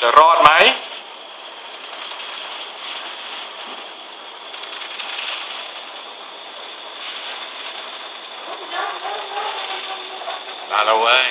จะรอดไหม มาแล้วเว้ย